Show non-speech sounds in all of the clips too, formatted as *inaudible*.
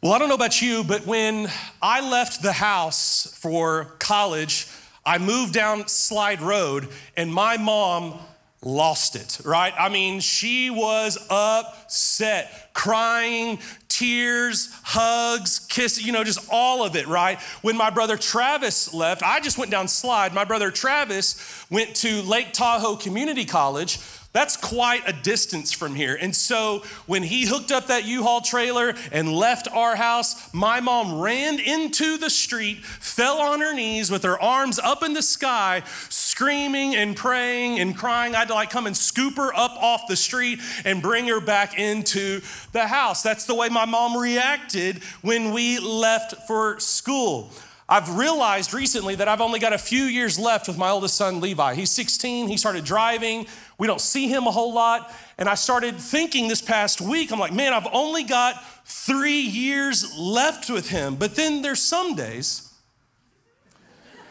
Well, I don't know about you, but when I left the house for college, I moved down Slide Road and my mom lost it, right? I mean, she was upset, crying, tears, hugs, kisses, you know, just all of it, right? When my brother Travis left, I just went down Slide. My brother Travis went to Lake Tahoe Community College that's quite a distance from here. And so when he hooked up that U Haul trailer and left our house, my mom ran into the street, fell on her knees with her arms up in the sky, screaming and praying and crying. I had to like come and scoop her up off the street and bring her back into the house. That's the way my mom reacted when we left for school. I've realized recently that I've only got a few years left with my oldest son, Levi. He's 16, he started driving. We don't see him a whole lot. And I started thinking this past week, I'm like, man, I've only got three years left with him. But then there's some days,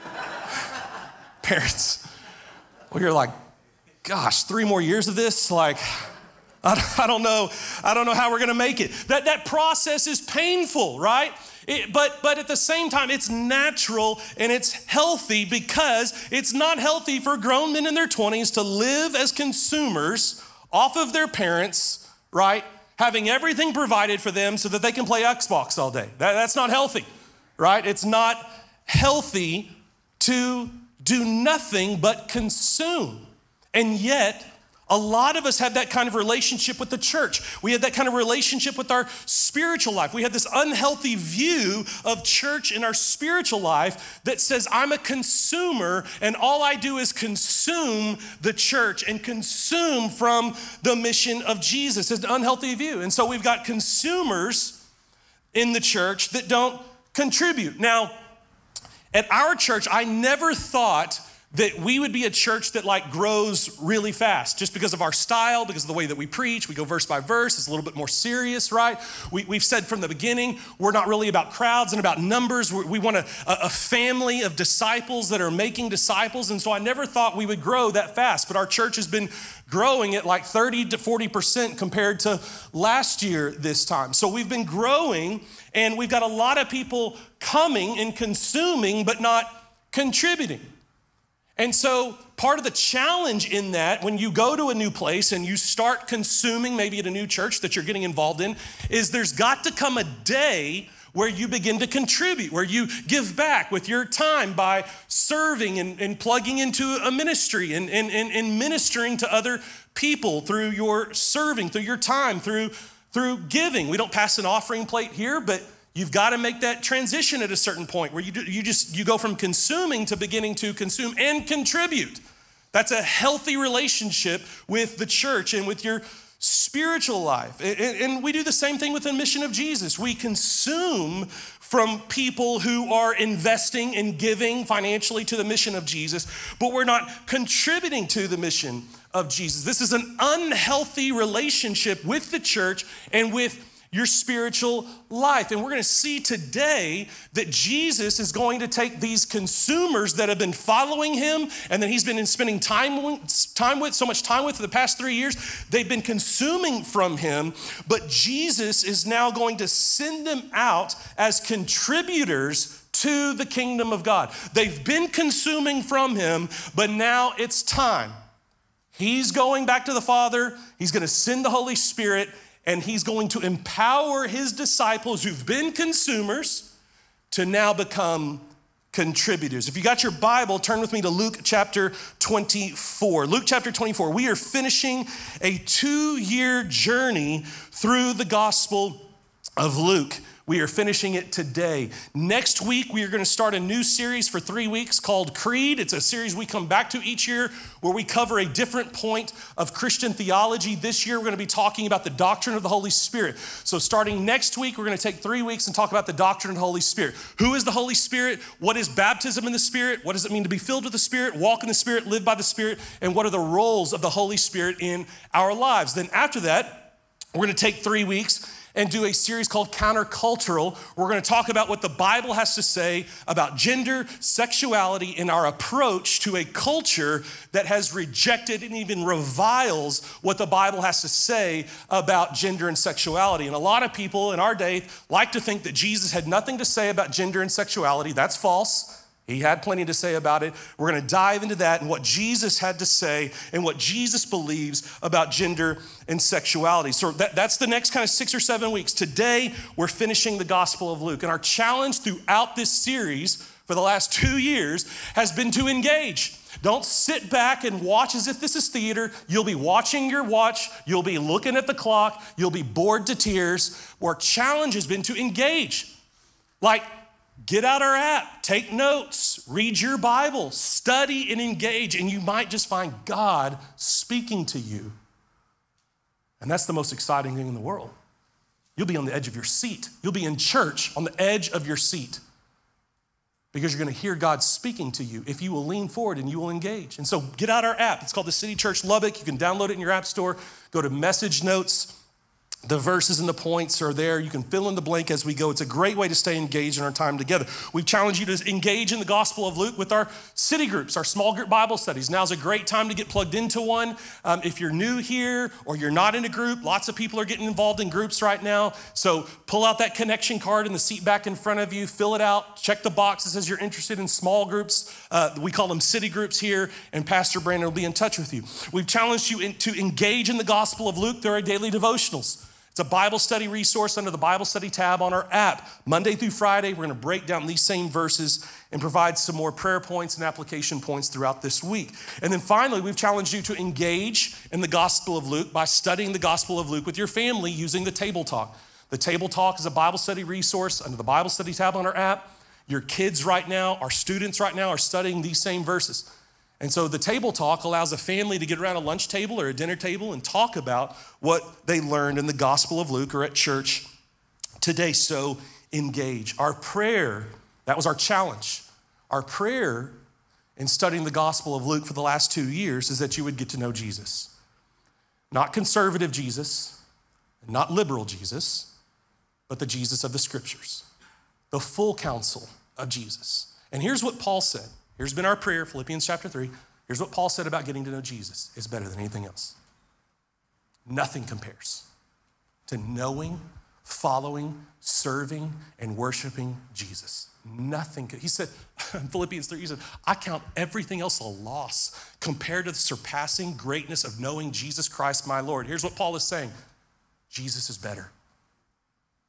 *laughs* parents, where you're like, gosh, three more years of this? Like, I don't know. I don't know how we're going to make it. That, that process is painful, right? It, but, but at the same time, it's natural and it's healthy because it's not healthy for grown men in their 20s to live as consumers off of their parents, right? Having everything provided for them so that they can play Xbox all day. That, that's not healthy, right? It's not healthy to do nothing but consume. And yet, a lot of us have that kind of relationship with the church. We had that kind of relationship with our spiritual life. We had this unhealthy view of church in our spiritual life that says, I'm a consumer and all I do is consume the church and consume from the mission of Jesus. It's an unhealthy view. And so we've got consumers in the church that don't contribute. Now, at our church, I never thought that we would be a church that like grows really fast just because of our style, because of the way that we preach. We go verse by verse. It's a little bit more serious, right? We, have said from the beginning, we're not really about crowds and about numbers. we we want a, a family of disciples that are making disciples. And so I never thought we would grow that fast, but our church has been growing at like 30 to 40% compared to last year this time. So we've been growing and we've got a lot of people coming and consuming, but not contributing. And so, part of the challenge in that, when you go to a new place and you start consuming, maybe at a new church that you're getting involved in, is there's got to come a day where you begin to contribute, where you give back with your time by serving and, and plugging into a ministry and, and, and, ministering to other people through your serving, through your time, through, through giving. We don't pass an offering plate here, but You've got to make that transition at a certain point where you, do, you just you go from consuming to beginning to consume and contribute. That's a healthy relationship with the church and with your spiritual life. And, and we do the same thing with the mission of Jesus. We consume from people who are investing and giving financially to the mission of Jesus, but we're not contributing to the mission of Jesus. This is an unhealthy relationship with the church and with your spiritual life. And we're going to see today that Jesus is going to take these consumers that have been following him and that he's been spending time, time with, so much time with for the past three years. They've been consuming from him, but Jesus is now going to send them out as contributors to the kingdom of God. They've been consuming from him, but now it's time. He's going back to the Father, he's going to send the Holy Spirit and he's going to empower his disciples who've been consumers to now become contributors. If you got your Bible, turn with me to Luke chapter 24. Luke chapter 24. We are finishing a two year journey through the Gospel of Luke. We are finishing it today. Next week, we are going to start a new series for three weeks called Creed. It's a series we come back to each year where we cover a different point of Christian theology. This year, we're going to be talking about the doctrine of the Holy Spirit. So, starting next week, we're going to take three weeks and talk about the doctrine of the Holy Spirit. Who is the Holy Spirit? What is baptism in the Spirit? What does it mean to be filled with the Spirit, walk in the Spirit, live by the Spirit? And what are the roles of the Holy Spirit in our lives? Then, after that, we're going to take three weeks and do a series called Countercultural. We're going to talk about what the Bible has to say about gender, sexuality, and our approach to a culture that has rejected and even reviles what the Bible has to say about gender and sexuality. And a lot of people in our day like to think that Jesus had nothing to say about gender and sexuality. That's false. He had plenty to say about it. We're going to dive into that and what Jesus had to say and what Jesus believes about gender and sexuality. So that, that's the next kind of six or seven weeks. Today, we're finishing the Gospel of Luke. And our challenge throughout this series for the last two years has been to engage. Don't sit back and watch as if this is theater. You'll be watching your watch. You'll be looking at the clock. You'll be bored to tears. Our challenge has been to engage. Like, Get out our app, take notes, read your Bible, study and engage, and you might just find God speaking to you. And that's the most exciting thing in the world. You'll be on the edge of your seat. You'll be in church on the edge of your seat because you're going to hear God speaking to you if you will lean forward and you will engage. And so get out our app. It's called the City Church Lubbock. You can download it in your app store. Go to message notes the verses and the points are there. You can fill in the blank as we go. It's a great way to stay engaged in our time together. We've challenged you to engage in the Gospel of Luke with our city groups, our small group Bible studies. Now's a great time to get plugged into one. Um, if you're new here or you're not in a group, lots of people are getting involved in groups right now. So pull out that connection card in the seat back in front of you, fill it out, check the box that says you're interested in small groups. Uh, we call them city groups here, and Pastor Brandon will be in touch with you. We've challenged you in, to engage in the Gospel of Luke through our daily devotionals. It's a Bible study resource under the Bible study tab on our app. Monday through Friday, we're going to break down these same verses and provide some more prayer points and application points throughout this week. And then finally, we've challenged you to engage in the Gospel of Luke by studying the Gospel of Luke with your family using the Table Talk. The Table Talk is a Bible study resource under the Bible study tab on our app. Your kids right now, our students right now are studying these same verses. And so the table talk allows a family to get around a lunch table or a dinner table and talk about what they learned in the Gospel of Luke or at church today. So engage. Our prayer, that was our challenge. Our prayer in studying the Gospel of Luke for the last two years is that you would get to know Jesus. Not conservative Jesus, not liberal Jesus, but the Jesus of the scriptures, the full counsel of Jesus. And here's what Paul said Here's been our prayer, Philippians chapter 3. Here's what Paul said about getting to know Jesus it's better than anything else. Nothing compares to knowing, following, serving, and worshiping Jesus. Nothing. He said, *laughs* in Philippians 3, he said, I count everything else a loss compared to the surpassing greatness of knowing Jesus Christ, my Lord. Here's what Paul is saying Jesus is better.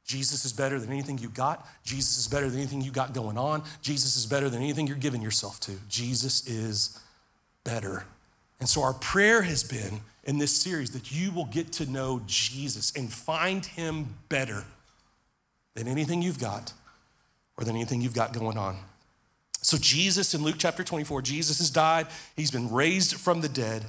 Jesus is better than anything you got. Jesus is better than anything you got going on. Jesus is better than anything you're giving yourself to. Jesus is better. And so, our prayer has been in this series that you will get to know Jesus and find him better than anything you've got or than anything you've got going on. So, Jesus in Luke chapter 24, Jesus has died, he's been raised from the dead.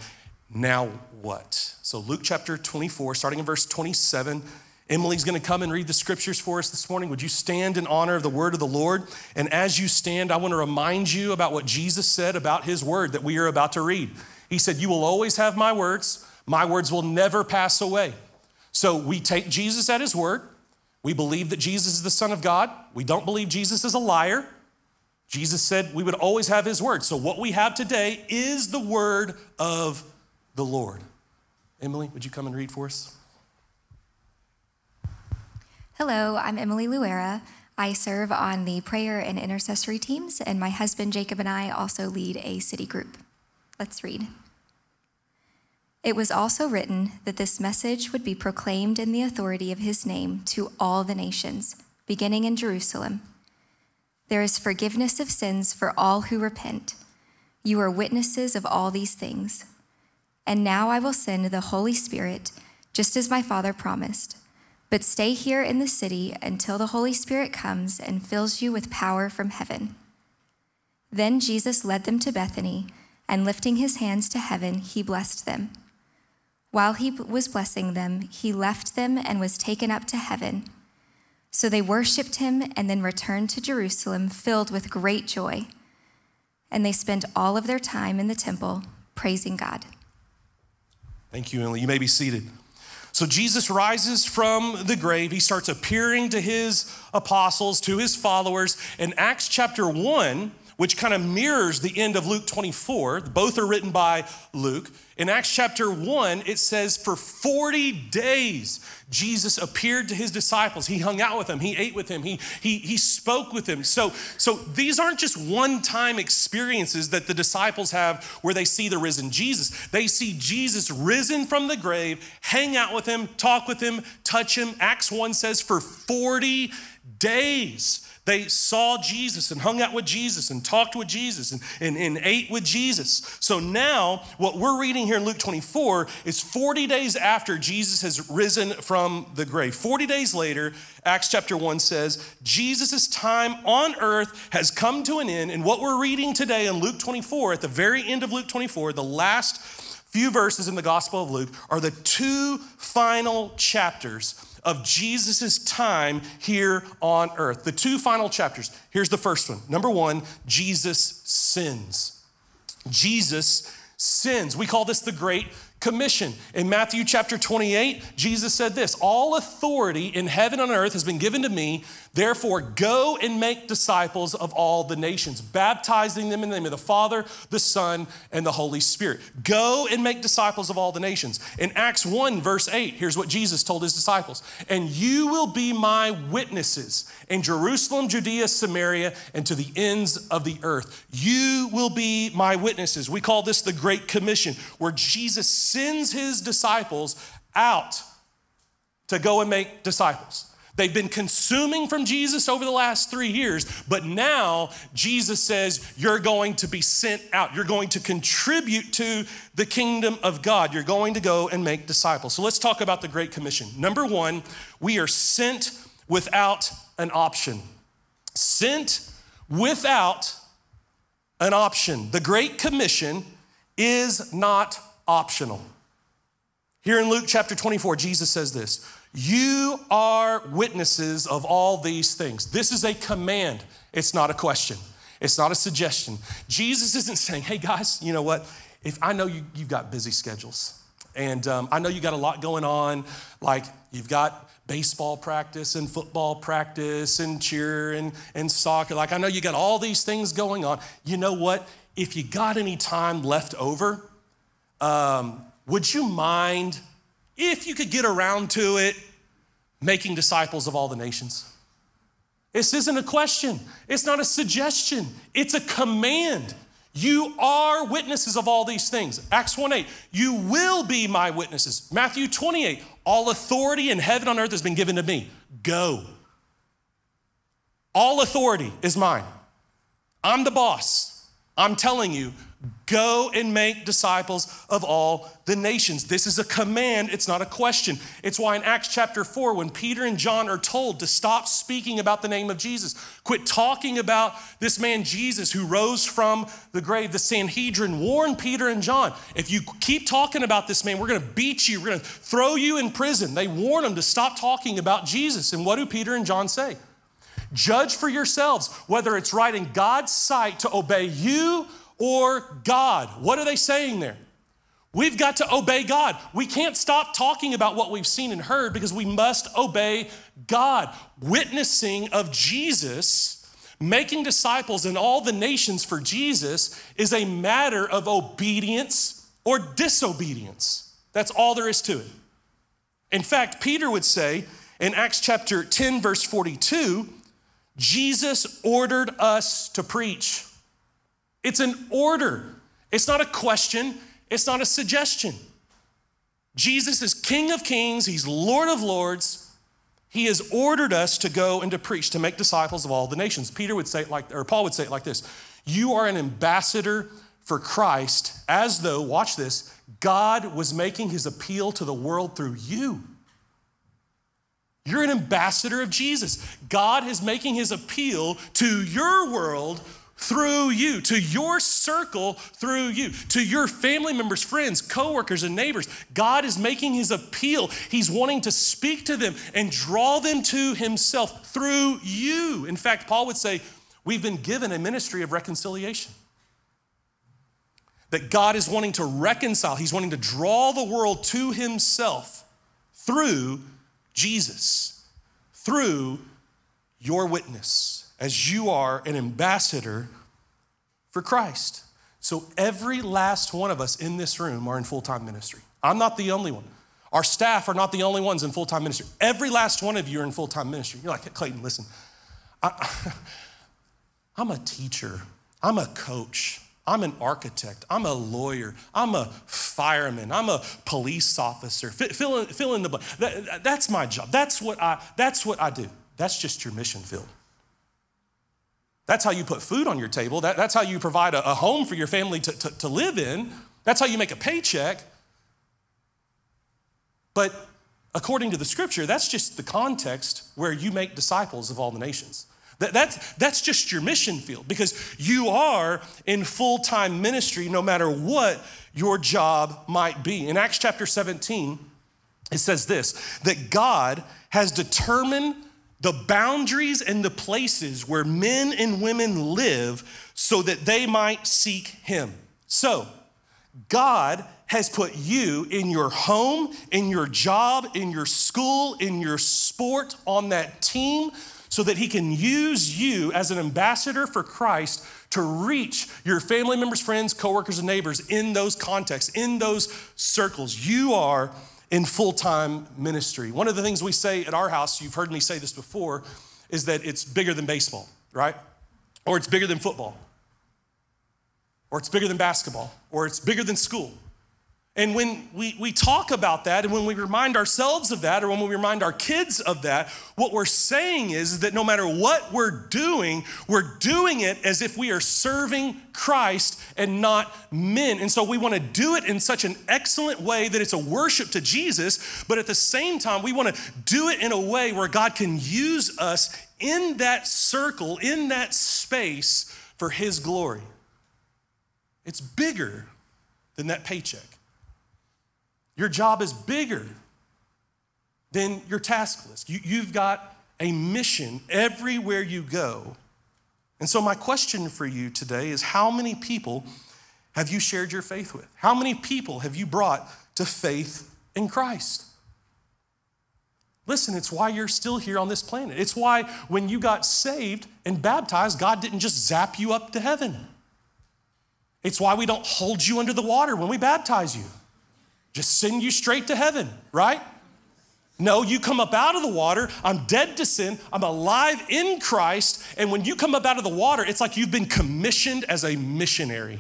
Now what? So, Luke chapter 24, starting in verse 27 Emily's going to come and read the scriptures for us this morning. Would you stand in honor of the word of the Lord? And as you stand, I want to remind you about what Jesus said about his word that we are about to read. He said, You will always have my words, my words will never pass away. So we take Jesus at his word. We believe that Jesus is the Son of God. We don't believe Jesus is a liar. Jesus said we would always have his word. So what we have today is the word of the Lord. Emily, would you come and read for us? Hello, I'm Emily Luera. I serve on the prayer and intercessory teams, and my husband Jacob and I also lead a city group. Let's read. It was also written that this message would be proclaimed in the authority of his name to all the nations, beginning in Jerusalem. There is forgiveness of sins for all who repent. You are witnesses of all these things. And now I will send the Holy Spirit, just as my Father promised. But stay here in the city until the Holy Spirit comes and fills you with power from heaven. Then Jesus led them to Bethany, and lifting his hands to heaven, he blessed them. While he was blessing them, he left them and was taken up to heaven. So they worshiped him and then returned to Jerusalem filled with great joy. And they spent all of their time in the temple praising God. Thank you, Emily. You may be seated. So Jesus rises from the grave. He starts appearing to his apostles, to his followers. In Acts chapter 1, which kind of mirrors the end of Luke 24. Both are written by Luke. In Acts chapter 1, it says, For 40 days, Jesus appeared to his disciples. He hung out with them, he ate with them, he, he, he spoke with them. So, so these aren't just one time experiences that the disciples have where they see the risen Jesus. They see Jesus risen from the grave, hang out with him, talk with him, touch him. Acts 1 says, For 40 days. They saw Jesus and hung out with Jesus and talked with Jesus and, and, and, ate with Jesus. So now, what we're reading here in Luke 24 is 40 days after Jesus has risen from the grave. 40 days later, Acts chapter 1 says, Jesus' time on earth has come to an end. And what we're reading today in Luke 24, at the very end of Luke 24, the last few verses in the Gospel of Luke, are the two final chapters of Jesus' time here on earth. The two final chapters. Here's the first one. Number one, Jesus sins. Jesus sins. We call this the Great Commission. In Matthew chapter 28, Jesus said this All authority in heaven and on earth has been given to me. Therefore, go and make disciples of all the nations, baptizing them in the name of the Father, the Son, and the Holy Spirit. Go and make disciples of all the nations. In Acts 1, verse 8, here's what Jesus told his disciples And you will be my witnesses in Jerusalem, Judea, Samaria, and to the ends of the earth. You will be my witnesses. We call this the Great Commission, where Jesus sends his disciples out to go and make disciples. They've been consuming from Jesus over the last three years, but now Jesus says, You're going to be sent out. You're going to contribute to the kingdom of God. You're going to go and make disciples. So let's talk about the Great Commission. Number one, we are sent without an option. Sent without an option. The Great Commission is not optional. Here in Luke chapter 24, Jesus says this You are witnesses of all these things. This is a command, it's not a question, it's not a suggestion. Jesus isn't saying, Hey guys, you know what? If I know you, you've got busy schedules, and um, I know you got a lot going on, like you've got baseball practice and football practice and cheer and, and soccer. Like, I know you got all these things going on. You know what? If you got any time left over, um, would you mind, if you could get around to it, making disciples of all the nations? This isn't a question, it's not a suggestion, it's a command. You are witnesses of all these things. Acts 1 8, you will be my witnesses. Matthew 28, all authority in heaven and on earth has been given to me. Go. All authority is mine. I'm the boss. I'm telling you, Go and make disciples of all the nations. This is a command, it's not a question. It's why in Acts chapter 4, when Peter and John are told to stop speaking about the name of Jesus, quit talking about this man Jesus who rose from the grave, the Sanhedrin warned Peter and John if you keep talking about this man, we're gonna beat you, we're gonna throw you in prison. They warn them to stop talking about Jesus. And what do Peter and John say? Judge for yourselves whether it's right in God's sight to obey you or God. What are they saying there? We've got to obey God. We can't stop talking about what we've seen and heard because we must obey God. Witnessing of Jesus, making disciples in all the nations for Jesus is a matter of obedience or disobedience. That's all there is to it. In fact, Peter would say in Acts chapter 10, verse 42, Jesus ordered us to preach. It's an order. It's not a question, it's not a suggestion. Jesus is King of Kings, He's Lord of Lords. He has ordered us to go and to preach, to make disciples of all the nations. Peter would say it like, or Paul would say it like this You are an ambassador for Christ, as though, watch this, God was making his appeal to the world through you. You're an ambassador of Jesus. God is making his appeal to your world through you, to your circle through you, to your family members, friends, coworkers, and neighbors. God is making his appeal. He's wanting to speak to them and draw them to himself through you. In fact, Paul would say, We've been given a ministry of reconciliation. That God is wanting to reconcile, He's wanting to draw the world to Himself through Jesus, through your witness, as you are an ambassador for Christ. So every last one of us in this room are in full time ministry. I'm not the only one. Our staff are not the only ones in full time ministry. Every last one of you are in full time ministry. You're like, Clayton, listen, I, *laughs* I'm a teacher, I'm a coach, I'm an architect, I'm a lawyer, I'm a fireman, I'm a police officer. Fill in, fill in the blank. That, that's my job. That's what I, that's what I do. That's just your mission field. That's how you put food on your table. That, that's how you provide a, a home for your family to, to, to live in. That's how you make a paycheck. But according to the scripture, that's just the context where you make disciples of all the nations. That, that's, that's just your mission field because you are in full time ministry no matter what your job might be. In Acts chapter 17, it says this that God has determined the boundaries and the places where men and women live so that they might seek Him. So, God has put you in your home, in your job, in your school, in your sport, on that team, so that He can use you as an ambassador for Christ to reach your family members, friends, coworkers, and neighbors in those contexts, in those circles. You are in full time ministry. One of the things we say at our house, you've heard me say this before, is that it's bigger than baseball, right? Or it's bigger than football, or it's bigger than basketball, or it's bigger than school. And when we, we talk about that and when we remind ourselves of that or when we remind our kids of that, what we're saying is that no matter what we're doing, we're doing it as if we are serving Christ and not men. And so we want to do it in such an excellent way that it's a worship to Jesus, but at the same time, we want to do it in a way where God can use us in that circle, in that space for His glory. It's bigger than that paycheck. Your job is bigger than your task list. You, have got a mission everywhere you go. And so, my question for you today is how many people have you shared your faith with? How many people have you brought to faith in Christ? Listen, it's why you're still here on this planet. It's why when you got saved and baptized, God didn't just zap you up to heaven. It's why we don't hold you under the water when we baptize you just send you straight to heaven, right? No, you come up out of the water. I'm dead to sin. I'm alive in Christ. And when you come up out of the water, it's like you've been commissioned as a missionary,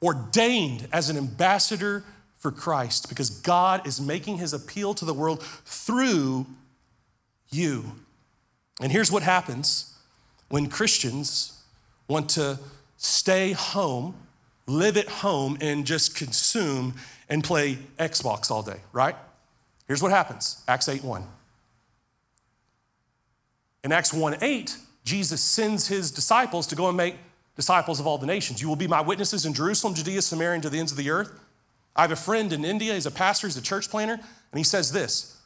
ordained as an ambassador for Christ because God is making his appeal to the world through you. And here's what happens when Christians want to stay home live at home and just consume and play Xbox all day, right? Here's what happens Acts 8 1. In Acts 1 8, Jesus sends his disciples to go and make disciples of all the nations. You will be my witnesses in Jerusalem, Judea, Samaria, and to the ends of the earth. I have a friend in India, he's a pastor, he's a church planner, and he says this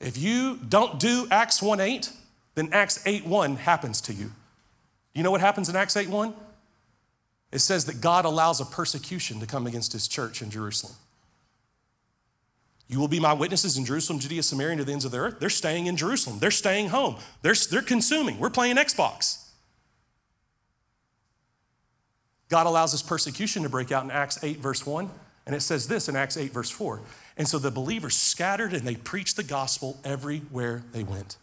If you don't do Acts 1 8, then Acts 8 1 happens to you. Do you know what happens in Acts 8 1? It says that God allows a persecution to come against his church in Jerusalem. You will be my witnesses in Jerusalem, Judea, Samaria, and to the ends of the earth. They're staying in Jerusalem. They're staying home. They're, they're consuming. We're playing Xbox. God allows this persecution to break out in Acts 8, verse 1. And it says this in Acts 8, verse 4. And so the believers scattered and they preached the gospel everywhere they went.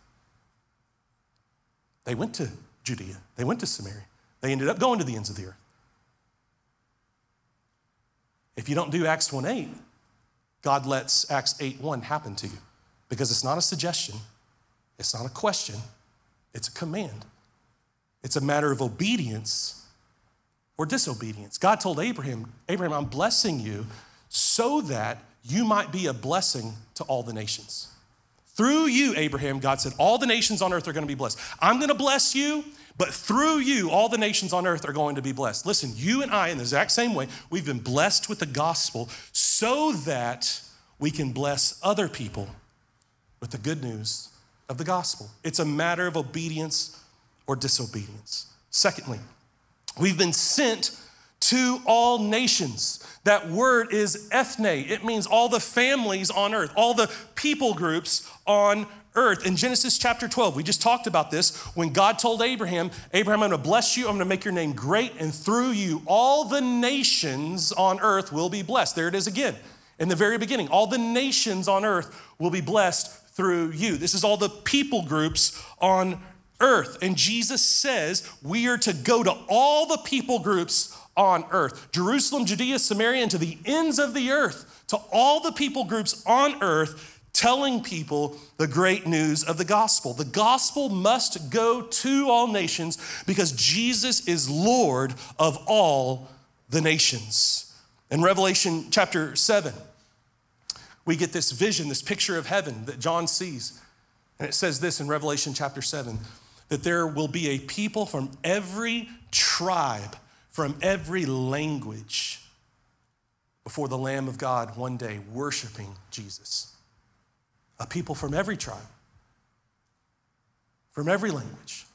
They went to Judea, they went to Samaria, they ended up going to the ends of the earth. If you don't do Acts 1 8, God lets Acts 8 1 happen to you because it's not a suggestion, it's not a question, it's a command. It's a matter of obedience or disobedience. God told Abraham, Abraham, I'm blessing you so that you might be a blessing to all the nations. Through you, Abraham, God said, all the nations on earth are going to be blessed. I'm going to bless you but through you, all the nations on earth are going to be blessed. Listen, you and I, in the exact same way, we've been blessed with the gospel so that we can bless other people with the good news of the gospel. It's a matter of obedience or disobedience. Secondly, we've been sent to all nations. That word is ethne. It means all the families on earth, all the people groups on earth. In Genesis chapter 12, we just talked about this. When God told Abraham, Abraham, I'm to bless you, I'm to make your name great, and through you, all the nations on earth will be blessed. There it is again. In the very beginning, all the nations on earth will be blessed through you. This is all the people groups on earth. And Jesus says we are to go to all the people groups on earth Jerusalem, Judea, Samaria, and to the ends of the earth, to all the people groups on earth telling people the great news of the gospel. The gospel must go to all nations because Jesus is Lord of all the nations. In Revelation chapter 7, we get this vision, this picture of heaven that John sees. And it says this in Revelation chapter 7 that there will be a people from every tribe, from every language before the Lamb of God one day worshiping Jesus a people from every tribe, from every language.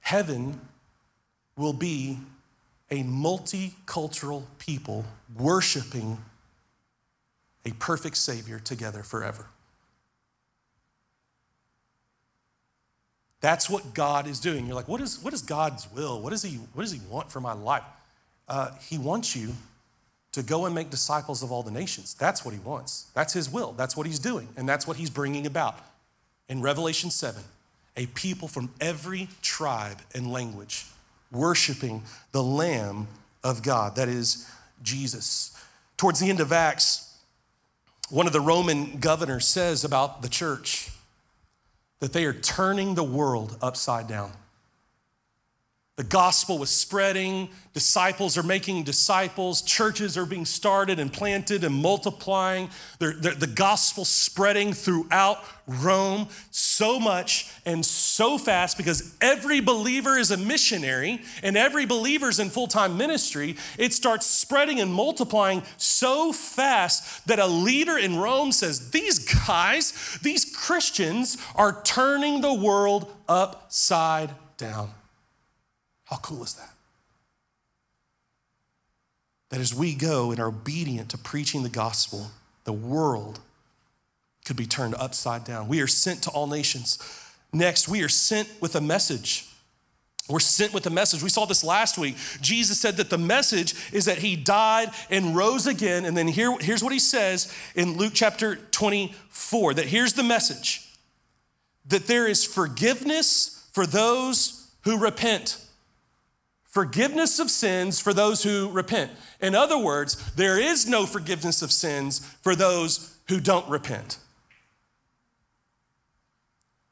Heaven will be a multicultural people worshiping a perfect Savior together forever. That's what God is doing. You're like, what is, what is God's will? What, is he, what does He want for my life? Uh, he wants you to go and make disciples of all the nations. That's what he wants. That's his will. That's what he's doing. And that's what he's bringing about. In Revelation 7, a people from every tribe and language worshiping the Lamb of God, that is Jesus. Towards the end of Acts, one of the Roman governors says about the church that they are turning the world upside down. The gospel was spreading, disciples are making disciples, churches are being started and planted and multiplying. They're, they're, the gospel spreading throughout Rome so much and so fast because every believer is a missionary and every believer is in full time ministry. It starts spreading and multiplying so fast that a leader in Rome says, These guys, these Christians, are turning the world upside down. How cool is that? That as we go and are obedient to preaching the gospel, the world could be turned upside down. We are sent to all nations. Next, we are sent with a message. We're sent with a message. We saw this last week. Jesus said that the message is that he died and rose again. And then here, here's what he says in Luke chapter 24 that here's the message that there is forgiveness for those who repent forgiveness of sins for those who repent. In other words, there is no forgiveness of sins for those who don't repent.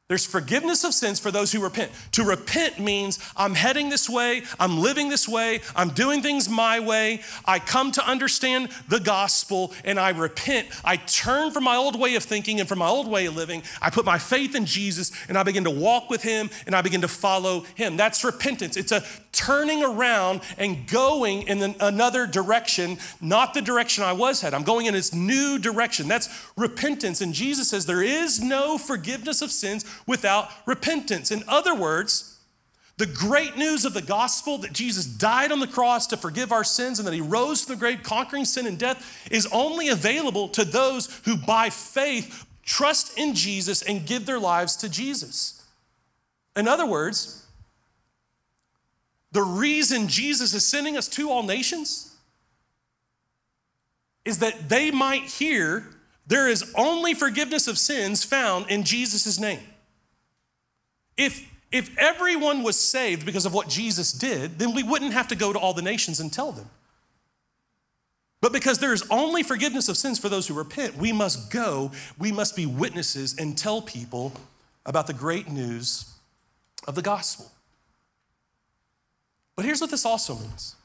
There's forgiveness of sins for those who repent. To repent means I'm heading this way, I'm living this way, I'm doing things my way. I come to understand the gospel and I repent. I turn from my old way of thinking and from my old way of living. I put my faith in Jesus and I begin to walk with him and I begin to follow him. That's repentance. It's a turning around and going in another direction, not the direction I was headed. I'm going in this new direction. That's repentance. And Jesus says there is no forgiveness of sins without repentance. In other words, the great news of the gospel that Jesus died on the cross to forgive our sins and that he rose from the grave, conquering sin and death, is only available to those who by faith trust in Jesus and give their lives to Jesus. In other words, the reason Jesus is sending us to all nations is that they might hear there is only forgiveness of sins found in Jesus' name. If, if everyone was saved because of what Jesus did, then we wouldn't have to go to all the nations and tell them. But because there is only forgiveness of sins for those who repent, we must go, we must be witnesses and tell people about the great news of the gospel. But here's what this also means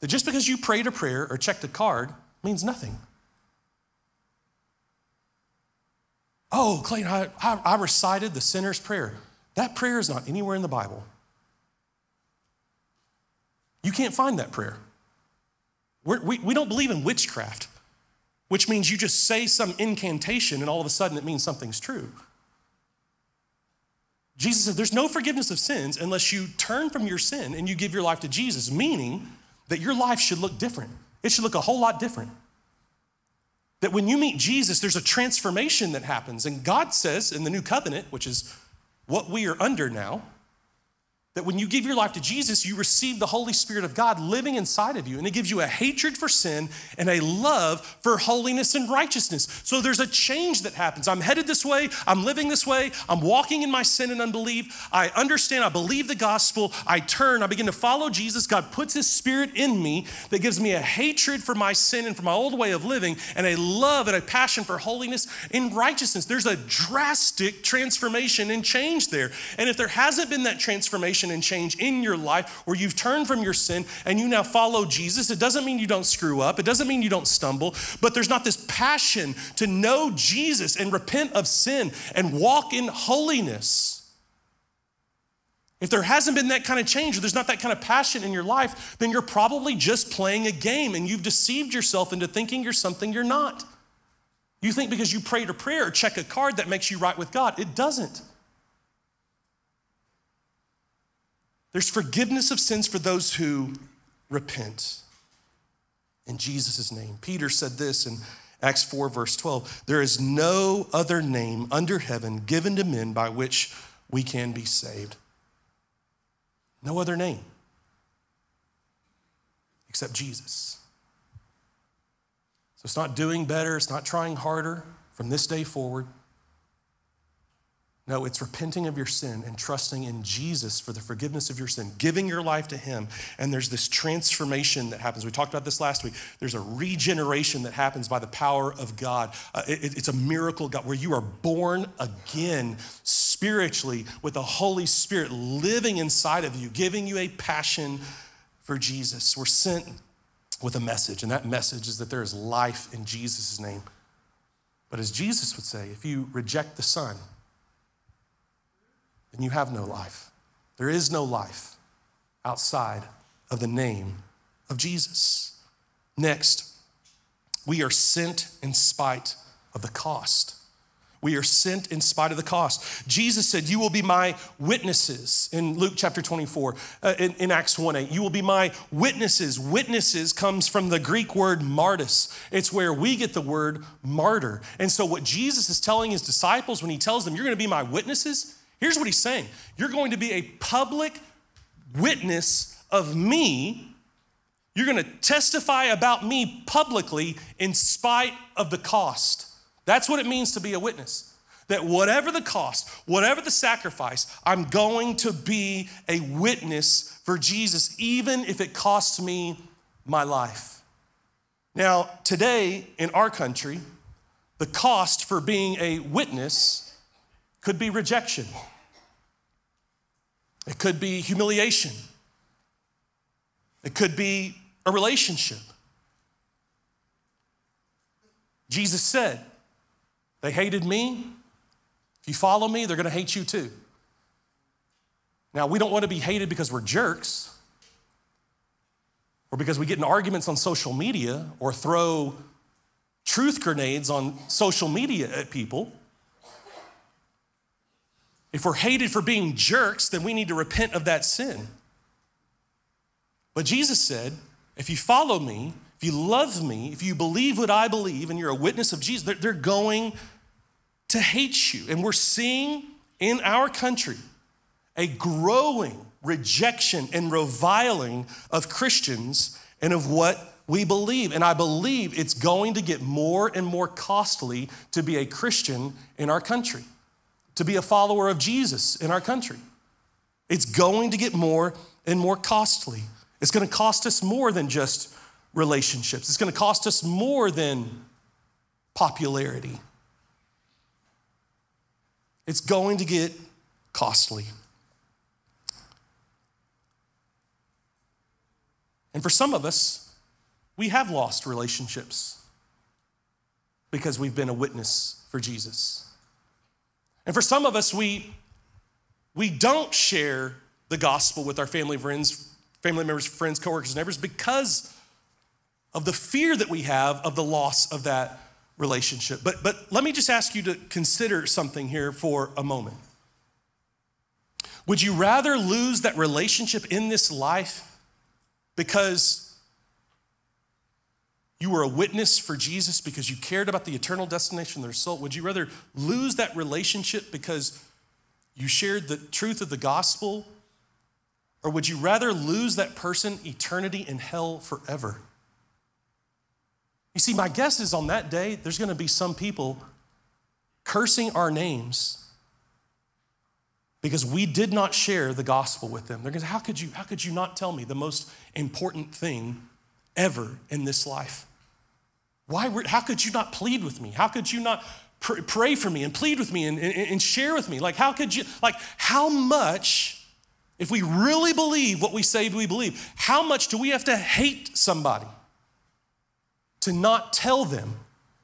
that just because you prayed a prayer or checked a card means nothing. Oh, Clayton, I, I, I recited the sinner's prayer. That prayer is not anywhere in the Bible. You can't find that prayer. We're, we we don't believe in witchcraft, which means you just say some incantation and all of a sudden it means something's true. Jesus said, There's no forgiveness of sins unless you turn from your sin and you give your life to Jesus, meaning that your life should look different. It should look a whole lot different. That when you meet Jesus, there's a transformation that happens. And God says in the new covenant, which is what we are under now, that when you give your life to Jesus, you receive the Holy Spirit of God living inside of you, and it gives you a hatred for sin and a love for holiness and righteousness. So there's a change that happens. I'm headed this way, I'm living this way, I'm walking in my sin and unbelief. I understand, I believe the gospel, I turn, I begin to follow Jesus. God puts His Spirit in me that gives me a hatred for my sin and for my old way of living, and a love and a passion for holiness and righteousness. There's a drastic transformation and change there. And if there hasn't been that transformation, transformation and change in your life where you've turned from your sin and you now follow Jesus, it doesn't mean you don't screw up. It doesn't mean you don't stumble, but there's not this passion to know Jesus and repent of sin and walk in holiness. If there hasn't been that kind of change, or there's not that kind of passion in your life, then you're probably just playing a game and you've deceived yourself into thinking you're something you're not. You think because you prayed a prayer or check a card that makes you right with God. It doesn't. There's forgiveness of sins for those who repent in Jesus' name. Peter said this in Acts 4, verse 12 There is no other name under heaven given to men by which we can be saved. No other name except Jesus. So it's not doing better, it's not trying harder from this day forward. No, it's repenting of your sin and trusting in Jesus for the forgiveness of your sin, giving your life to Him. And there's this transformation that happens. We talked about this last week. There's a regeneration that happens by the power of God. Uh, it, it's a miracle, God, where you are born again spiritually with the Holy Spirit living inside of you, giving you a passion for Jesus. We're sent with a message, and that message is that there is life in Jesus' name. But as Jesus would say, if you reject the Son, then you have no life. There is no life outside of the name of Jesus. Next, we are sent in spite of the cost. We are sent in spite of the cost. Jesus said, You will be my witnesses in Luke chapter 24, uh, in, in, Acts 1 8. You will be my witnesses. Witnesses comes from the Greek word martyrs. It's where we get the word martyr. And so, what Jesus is telling his disciples when he tells them, You're going to be my witnesses, Here's what he's saying You're going to be a public witness of me. You're going to testify about me publicly in spite of the cost. That's what it means to be a witness. That whatever the cost, whatever the sacrifice, I'm going to be a witness for Jesus, even if it costs me my life. Now, today in our country, the cost for being a witness could be rejection. It could be humiliation. It could be a relationship. Jesus said, They hated me. If you follow me, they're going to hate you too. Now, we don't want to be hated because we're jerks or because we get in arguments on social media or throw truth grenades on social media at people. If we're hated for being jerks, then we need to repent of that sin. But Jesus said, if you follow me, if you love me, if you believe what I believe, and you're a witness of Jesus, they're, they're going to hate you. And we're seeing in our country a growing rejection and reviling of Christians and of what we believe. And I believe it's going to get more and more costly to be a Christian in our country to be a follower of Jesus in our country. It's going to get more and more costly. It's going to cost us more than just relationships, it's going to cost us more than popularity. It's going to get costly. And for some of us, we have lost relationships because we've been a witness for Jesus. And for some of us, we, we don't share the gospel with our family friends, family members, friends, coworkers, neighbors because of the fear that we have of the loss of that relationship. But, but let me just ask you to consider something here for a moment. Would you rather lose that relationship in this life because you were a witness for Jesus because you cared about the eternal destination of their soul? Would you rather lose that relationship because you shared the truth of the gospel? Or would you rather lose that person eternity in hell forever? You see, my guess is on that day, there's going to be some people cursing our names because we did not share the gospel with them. They're going to say, how could you, how could you not tell me the most important thing ever in this life? Why, were, how could you not plead with me? How could you not pr- pray for me and plead with me and, and, and share with me? Like, how could you, like, how much, if we really believe what we say we believe, how much do we have to hate somebody to not tell them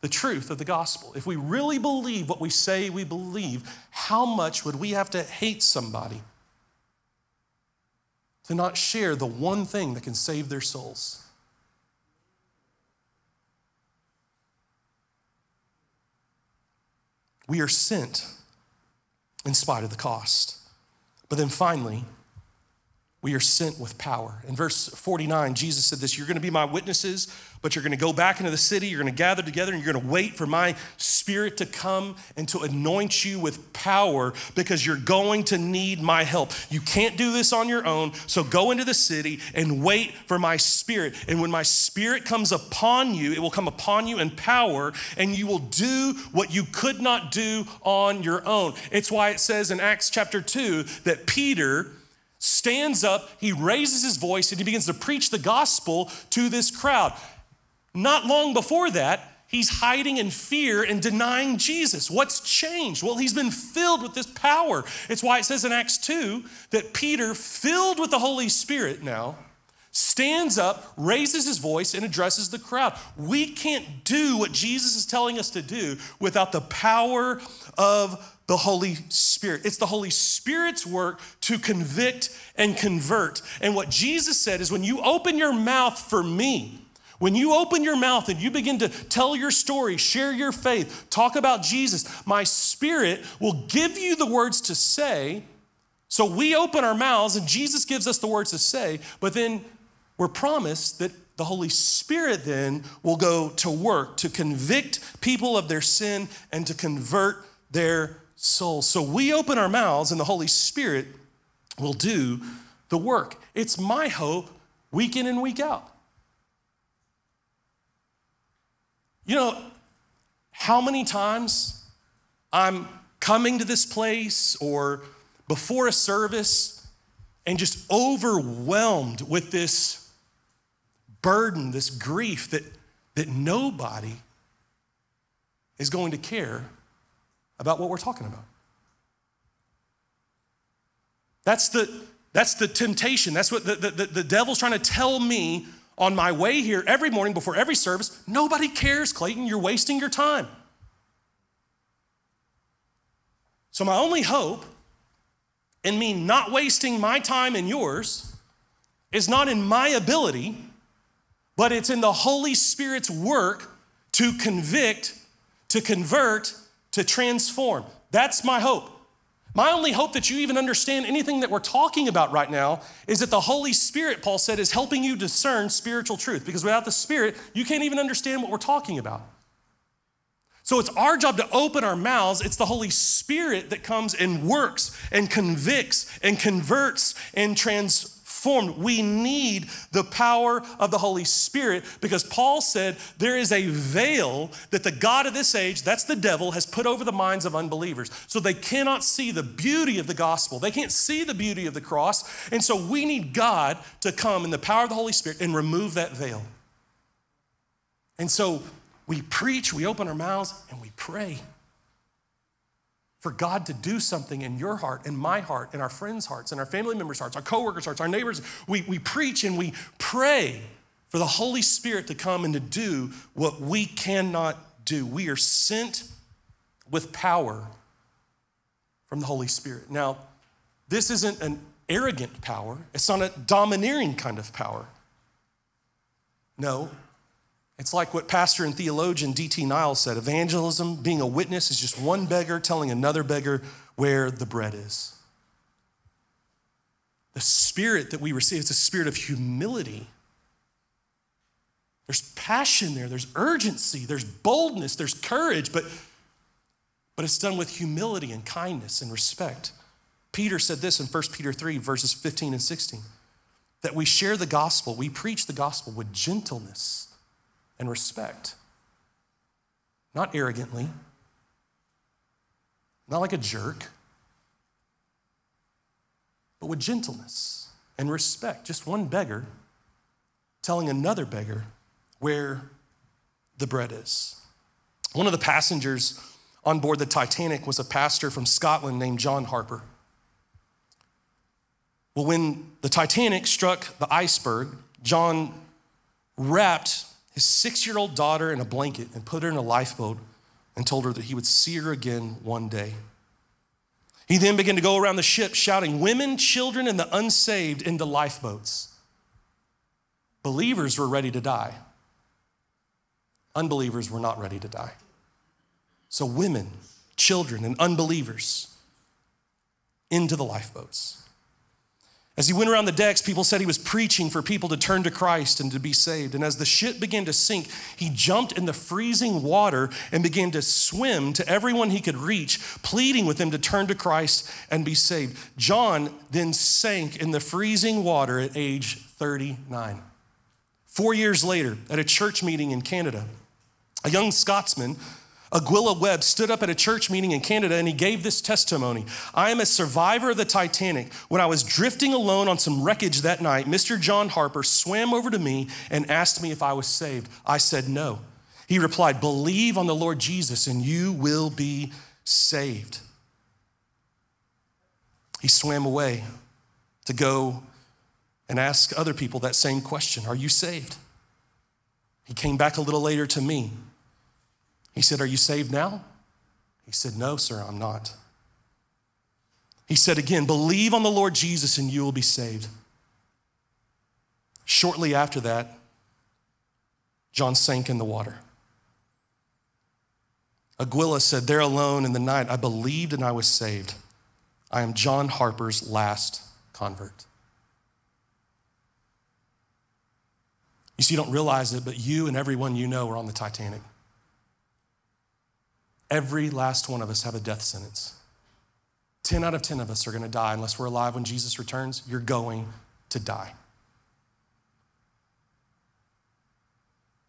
the truth of the gospel. If we really believe what we say we believe, how much would we have to hate somebody to not share the one thing that can save their souls? We are sent in spite of the cost. But then finally, we are sent with power. In verse 49, Jesus said this You're going to be my witnesses, but you're going to go back into the city, you're going to gather together, and you're going to wait for my spirit to come and to anoint you with power because you're going to need my help. You can't do this on your own, so go into the city and wait for my spirit. And when my spirit comes upon you, it will come upon you in power, and you will do what you could not do on your own. It's why it says in Acts chapter 2 that Peter stands up, he raises his voice, and he begins to preach the gospel to this crowd. Not long before that, he's hiding in fear and denying Jesus. What's changed? Well, he's been filled with this power. It's why it says in Acts 2 that Peter, filled with the Holy Spirit now, stands up, raises his voice, and addresses the crowd. We can't do what Jesus is telling us to do without the power of the Holy Spirit. It's the Holy Spirit's work to convict and convert. And what Jesus said is when you open your mouth for me, when you open your mouth and you begin to tell your story, share your faith, talk about Jesus, my spirit will give you the words to say. So we open our mouths and Jesus gives us the words to say, but then we're promised that the Holy Spirit then will go to work to convict people of their sin and to convert their souls. So we open our mouths and the Holy Spirit will do the work. It's my hope week in and week out. You know, how many times I'm coming to this place or before a service and just overwhelmed with this burden, this grief that, that nobody is going to care about what we're talking about. That's the, that's the temptation. That's what the, the, the devil's trying to tell me on my way here every morning before every service. Nobody cares, Clayton. You're wasting your time. So, my only hope in me not wasting my time and yours is not in my ability, but it's in the Holy Spirit's work to convict, to convert, to transform. That's my hope. My only hope that you even understand anything that we're talking about right now is that the Holy Spirit, Paul said, is helping you discern spiritual truth because without the Spirit, you can't even understand what we're talking about. So it's our job to open our mouths. It's the Holy Spirit that comes and works and convicts and converts and transforms formed. We need the power of the Holy Spirit because Paul said there is a veil that the God of this age, that's the devil, has put over the minds of unbelievers. So they cannot see the beauty of the gospel. They can't see the beauty of the cross. And so we need God to come in the power of the Holy Spirit and remove that veil. And so we preach, we open our mouths, and we pray for God to do something in your heart, in my heart, in our friends' hearts, in our family members' hearts, our coworkers' hearts, our neighbors. We, we preach and we pray for the Holy Spirit to come and to do what we cannot do. We are sent with power from the Holy Spirit. Now, this isn't an arrogant power, it's not a domineering kind of power. No, it's like what pastor and theologian D.T. Niles said evangelism, being a witness, is just one beggar telling another beggar where the bread is. the spirit that we receive, it's a spirit of humility. There's passion there, there's urgency, there's boldness, there's courage, but, but it's done with humility and kindness and respect. Peter said this in 1 Peter 3, verses 15 and 16 that we share the gospel, we preach the gospel with gentleness and respect, not arrogantly, not like a jerk, but with gentleness and respect. Just one beggar telling another beggar where the bread is. One of the passengers on board the Titanic was a pastor from Scotland named John Harper. Well, when the Titanic struck the iceberg, John wrapped his six year old daughter in a blanket and put her in a lifeboat and told her that he would see her again one day. He then began to go around the ship shouting, Women, children, and the unsaved into lifeboats. Believers were ready to die, unbelievers were not ready to die. So, women, children, and unbelievers into the lifeboats. As he went around the decks, people said he was preaching for people to turn to Christ and to be saved. And as the ship began to sink, he jumped in the freezing water and began to swim to everyone he could reach, pleading with them to turn to Christ and be saved. John then sank in the freezing water at age 39. Four years later, at a church meeting in Canada, a young Scotsman Aguila Webb stood up at a church meeting in Canada and he gave this testimony. I am a survivor of the Titanic. When I was drifting alone on some wreckage that night, Mr. John Harper swam over to me and asked me if I was saved. I said no. He replied, Believe on the Lord Jesus and you will be saved. He swam away to go and ask other people that same question Are you saved? He came back a little later to me he said, Are you saved now? He said, No, sir, I'm not. He said again, Believe on the Lord Jesus and you will be saved. Shortly after that, John sank in the water. Aguila said, There alone in the night, I believed and I was saved. I am John Harper's last convert. You see, you don't realize it, but you and everyone you know are on the Titanic. Every last one of us have a death sentence. 10 out of 10 of us are going to die unless we're alive when Jesus returns. You're going to die.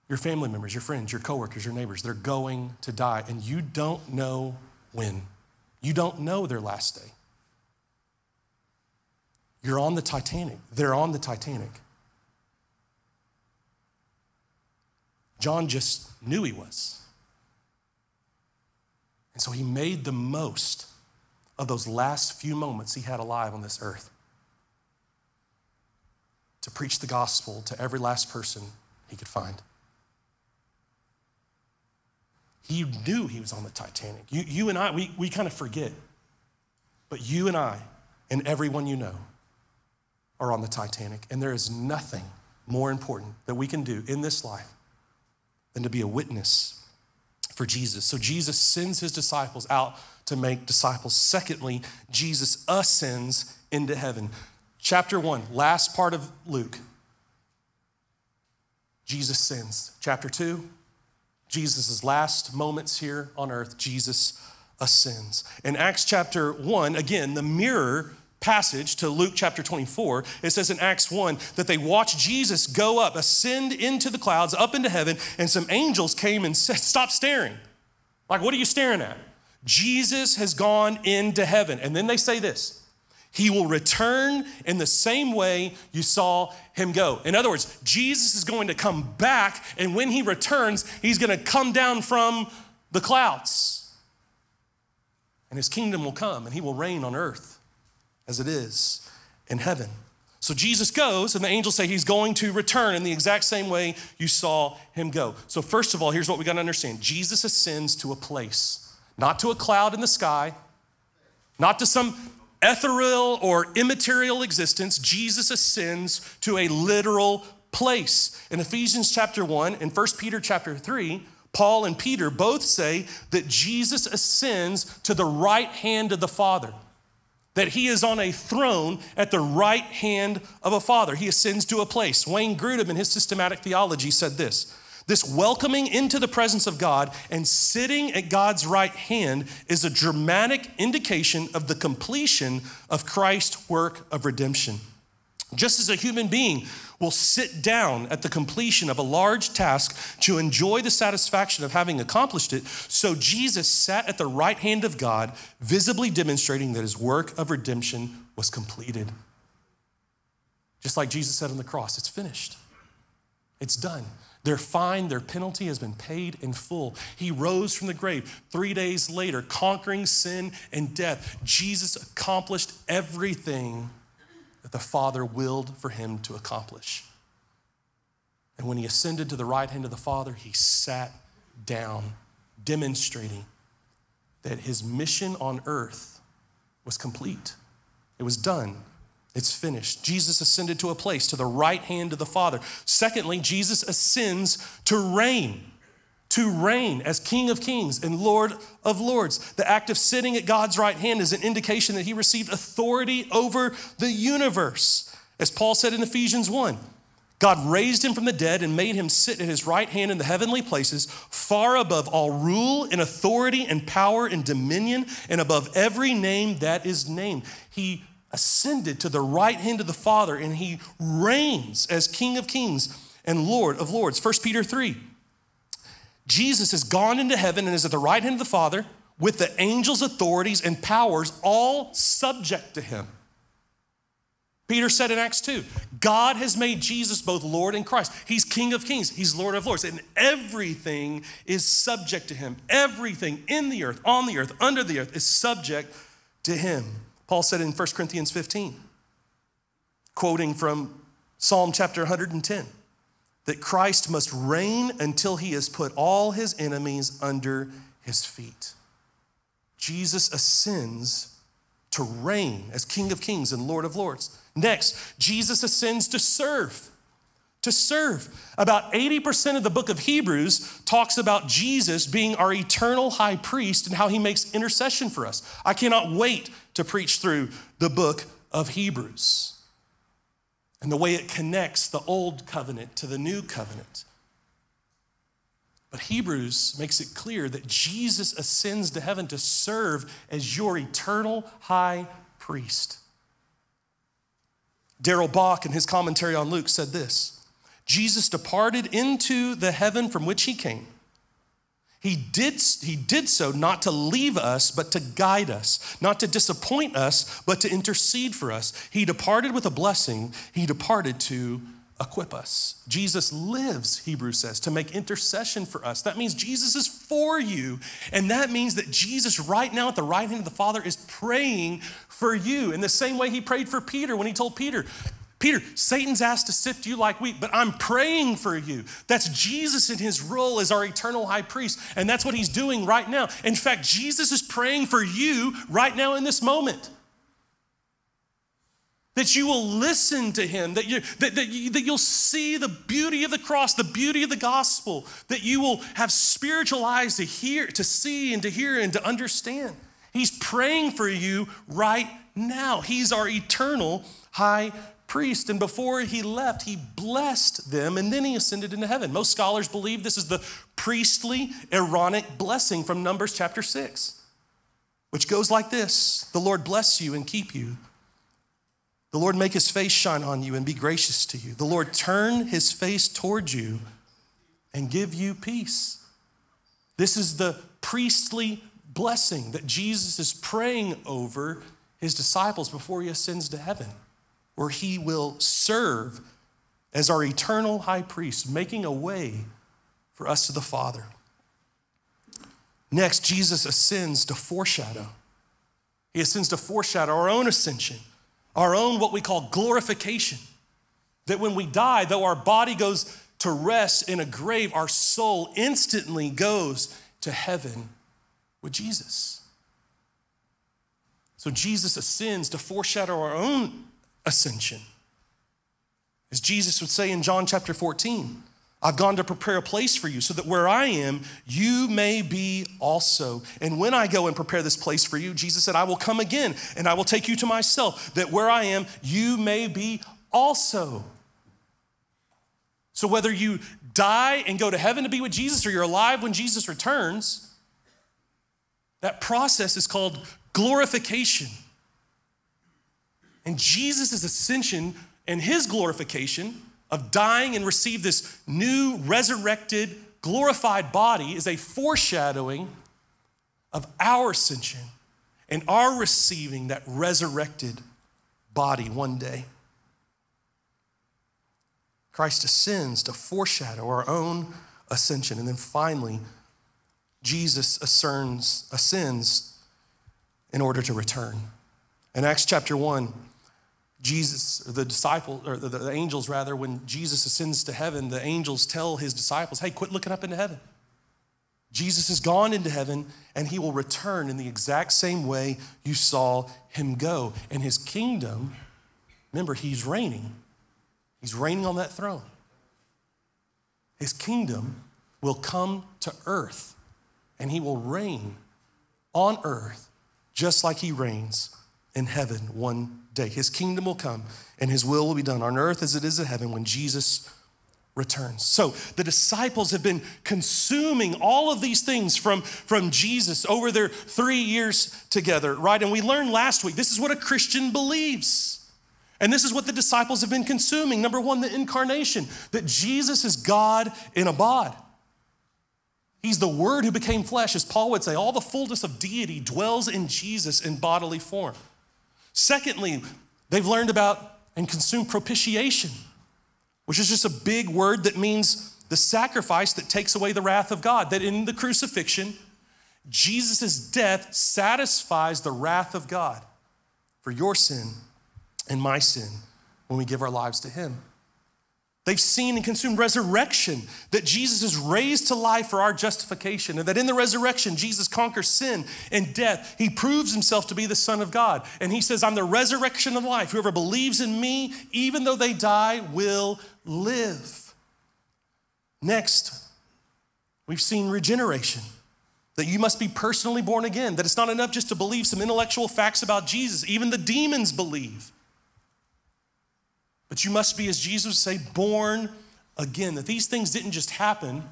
Your family members, your friends, your coworkers, your neighbors, they're going to die, and you don't know when. You don't know their last day. You're on the Titanic. They're on the Titanic. John just knew he was. And so he made the most of those last few moments he had alive on this earth to preach the gospel to every last person he could find. He knew he was on the Titanic. You, you and I, we, we kind of forget. But you and I, and everyone you know, are on the Titanic. And there is nothing more important that we can do in this life than to be a witness for Jesus. So Jesus sends his disciples out to make disciples. Secondly, Jesus ascends into heaven. Chapter one, last part of Luke. Jesus sends. Chapter two, Jesus' last moments here on earth, Jesus ascends. In Acts chapter 1, again, the mirror passage to Luke chapter 24, it says in Acts 1 that they watched Jesus go up, ascend into the clouds, up into heaven, and some angels came and said, Stop staring. Like, what are you staring at? Jesus has gone into heaven. And then they say this He will return in the same way you saw him go. In other words, Jesus is going to come back, and when he returns, he's going to come down from the clouds. And his kingdom will come, and he will reign on earth as it is in heaven. So Jesus goes, and the angels say he's going to return in the exact same way you saw him go. So, first of all, here's what we got to understand Jesus ascends to a place, not to a cloud in the sky, not to some ethereal or immaterial existence. Jesus ascends to a literal place. In Ephesians chapter 1 and 1 Peter chapter 3, Paul and Peter both say that Jesus ascends to the right hand of the Father that he is on a throne at the right hand of a father. He ascends to a place. Wayne Grudem, in his systematic theology, said this this welcoming into the presence of God and sitting at God's right hand is a dramatic indication of the completion of Christ's work of redemption. Just as a human being will sit down at the completion of a large task to enjoy the satisfaction of having accomplished it, so Jesus sat at the right hand of God, visibly demonstrating that his work of redemption was completed. Just like Jesus said on the cross, it's finished, it's done. Their fine, their penalty has been paid in full. He rose from the grave three days later, conquering sin and death. Jesus accomplished everything that the Father willed for him to accomplish. And when he ascended to the right hand of the Father, he sat down, demonstrating that his mission on earth was complete. It was done. It's finished. Jesus ascended to a place to the right hand of the Father. Secondly, Jesus ascends to reign, to reign as King of Kings and Lord of Lords. The act of sitting at God's right hand is an indication that he received authority over the universe. As Paul said in Ephesians 1, God raised him from the dead and made him sit at his right hand in the heavenly places, far above all rule and authority and power and dominion, and above every name that is named. He ascended to the right hand of the Father and he reigns as King of Kings and Lord of Lords. 1 Peter 3. Jesus has gone into heaven and is at the right hand of the Father with the angels, authorities, and powers all subject to him. Peter said in Acts 2, God has made Jesus both Lord and Christ. He's King of kings, He's Lord of lords, and everything is subject to Him. Everything in the earth, on the earth, under the earth is subject to Him. Paul said in 1 Corinthians 15, quoting from Psalm chapter 110, that Christ must reign until he has put all his enemies under his feet. Jesus ascends to reign as King of Kings and Lord of Lords. Next, Jesus ascends to serve to serve. About 80% of the book of Hebrews talks about Jesus being our eternal high priest and how he makes intercession for us. I cannot wait to preach through the book of Hebrews and the way it connects the old covenant to the new covenant. But Hebrews makes it clear that Jesus ascends to heaven to serve as your eternal high priest. Darrell Bock, in his commentary on Luke, said this Jesus departed into the heaven from which he came. He did, he did so not to leave us, but to guide us, not to disappoint us, but to intercede for us. He departed with a blessing, he departed to equip us. Jesus lives, Hebrews says, to make intercession for us. That means Jesus is for you. And that means that Jesus, right now at the right hand of the Father, is praying for you in the same way he prayed for Peter when he told Peter, Peter, Satan's asked to sift you like wheat, but I'm praying for you. That's Jesus in his role as our eternal high priest, and that's what he's doing right now. In fact, Jesus is praying for you right now in this moment. That you will listen to him, that, you, that, that, you, that you'll see the beauty of the cross, the beauty of the gospel, that you will have spiritual eyes to hear, to see, and to hear, and to understand. He's praying for you right now. He's our eternal high priest. And before he left, he blessed them and then he ascended into heaven. Most scholars believe this is the priestly Aaronic blessing from Numbers chapter 6, which goes like this The Lord bless you and keep you. The Lord make his face shine on you and be gracious to you. The Lord turn his face towards you and give you peace. This is the priestly blessing that Jesus is praying over his disciples before he ascends to heaven where he will serve as our eternal high priest, making a way for us to the Father. Next, Jesus ascends to foreshadow. He ascends to foreshadow our own ascension, our own what we call glorification. That when we die, though our body goes to rest in a grave, our soul instantly goes to heaven with Jesus. So Jesus ascends to foreshadow our own ascension. As Jesus would say in John chapter 14, I've gone to prepare a place for you so that where I am, you may be also. And when I go and prepare this place for you, Jesus said, I will come again and I will take you to myself, that where I am, you may be also. So whether you die and go to heaven to be with Jesus or you're alive when Jesus returns, that process is called glorification. And Jesus' ascension and his glorification of dying and receive this new resurrected, glorified body is a foreshadowing of our ascension and our receiving that resurrected body one day. Christ ascends to foreshadow our own ascension. And then finally, Jesus ascends, ascends in order to return. In Acts chapter 1, Jesus, the disciples, or the, the, angels rather, when Jesus ascends to heaven, the angels tell his disciples, hey, quit looking up into heaven. Jesus has gone into heaven and he will return in the exact same way you saw him go. And his kingdom, remember, he's reigning. He's reigning on that throne. His kingdom will come to earth and he will reign on earth just like he reigns in heaven one day. His kingdom will come and his will will be done on earth as it is in heaven when Jesus returns. So the disciples have been consuming all of these things from, from Jesus over their three years together, right? And we learned last week this is what a Christian believes. And this is what the disciples have been consuming. Number one, the incarnation, that Jesus is God in a bod. He's the Word who became flesh, as Paul would say. All the fullness of deity dwells in Jesus in bodily form. Secondly, they've learned about and consumed propitiation, which is just a big word that means the sacrifice that takes away the wrath of God. That in the crucifixion, Jesus' death satisfies the wrath of God for your sin and my sin when we give our lives to Him. They've seen and consumed resurrection, that Jesus is raised to life for our justification, and that in the resurrection, Jesus conquers sin and death. He proves himself to be the Son of God. And he says, I'm the resurrection of life. Whoever believes in me, even though they die, will live. Next, we've seen regeneration. That you must be personally born again, that it's not enough just to believe some intellectual facts about Jesus. Even the demons believe. But you must be, as Jesus would say, born again. That these things didn't just happen,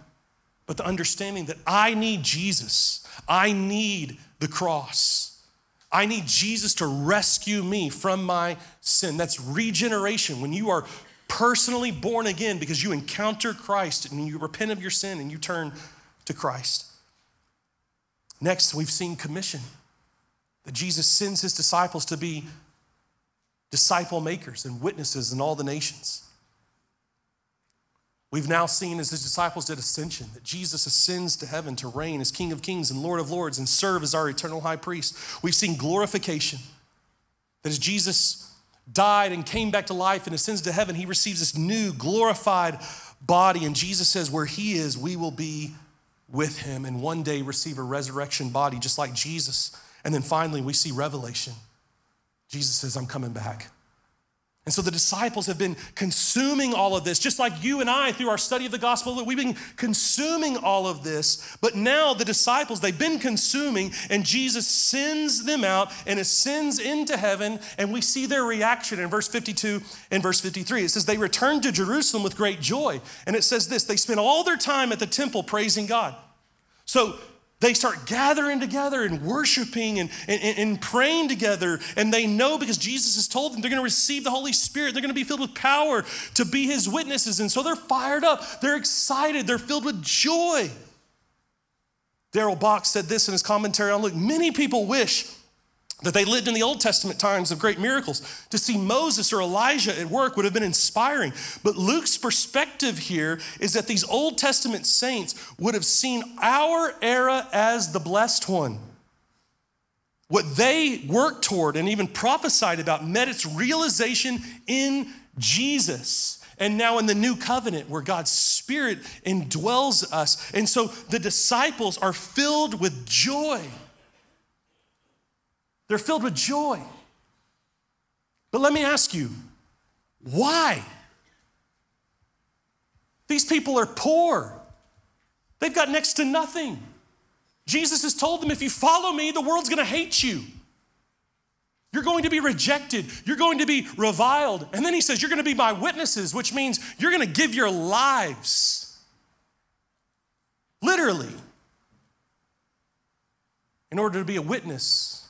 but the understanding that I need Jesus. I need the cross. I need Jesus to rescue me from my sin. That's regeneration. When you are personally born again because you encounter Christ and you repent of your sin and you turn to Christ. Next, we've seen commission that Jesus sends his disciples to be disciple makers and witnesses in all the nations. We've now seen, as his disciples did, ascension, that Jesus ascends to heaven to reign as King of kings and Lord of lords and serve as our eternal high priest. We've seen glorification, that as Jesus died and came back to life and ascends to heaven, he receives this new glorified body. And Jesus says, Where he is, we will be with him and one day receive a resurrection body just like Jesus. And then finally, we see revelation Jesus says, I'm coming back. And so the disciples have been consuming all of this, just like you and I through our study of the gospel, we've been consuming all of this. But now the disciples, they've been consuming, and Jesus sends them out and ascends into heaven, and we see their reaction in verse 52 and verse 53. It says, They returned to Jerusalem with great joy. And it says this they spent all their time at the temple praising God. So they start gathering together and worshiping and, and, and, praying together. And they know because Jesus has told them they're going to receive the Holy Spirit. They're going to be filled with power to be his witnesses. And so they're fired up. They're excited. They're filled with joy. Darrell Bock said this in his commentary on Luke many people wish that they lived in the Old Testament times of great miracles. To see Moses or Elijah at work would have been inspiring. But Luke's perspective here is that these Old Testament saints would have seen our era as the blessed one. What they worked toward and even prophesied about met its realization in Jesus. And now in the new covenant, where God's Spirit indwells us. And so the disciples are filled with joy they're filled with joy. But let me ask you, why? These people are poor. They've got next to nothing. Jesus has told them if you follow me, the world's gonna hate you. You're going to be rejected. You're going to be reviled. And then he says, You're going to be my witnesses, which means you're going to give your lives. Literally. In order to be a witness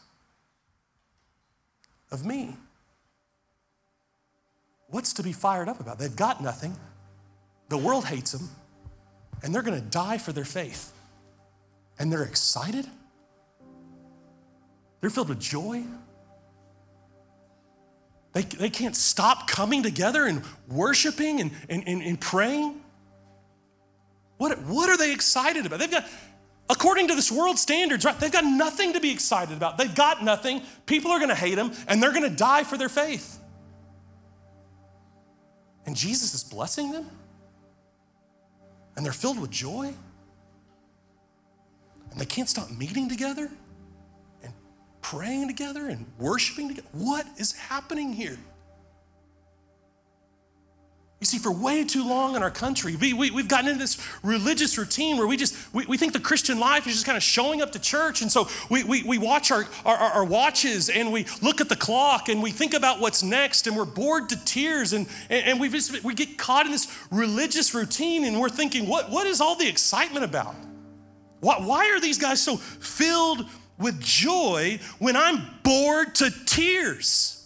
of me. What's to be fired up about? They've got nothing. The world hates them, and they're going to die for their faith. And they're excited. They're filled with joy. They, they can't stop coming together and worshiping and, and, and, and praying. What, what are they excited about? They've got, according to this world standards, right? They've got nothing to be excited about. They've got nothing. People are going to hate them, and they're going to die for their faith. And Jesus is blessing them, and they're filled with joy, and they can't stop meeting together and praying together and worshiping together. What is happening here? See, for way too long in our country, we, we, have gotten into this religious routine where we just, we, we think the Christian life is just kind of showing up to church. And so we, we, we watch our, our, our watches and we look at the clock and we think about what's next and we're bored to tears. And, and, and we just, we get caught in this religious routine and we're thinking, what, what is all the excitement about? Why, why are these guys so filled with joy when I'm bored to tears.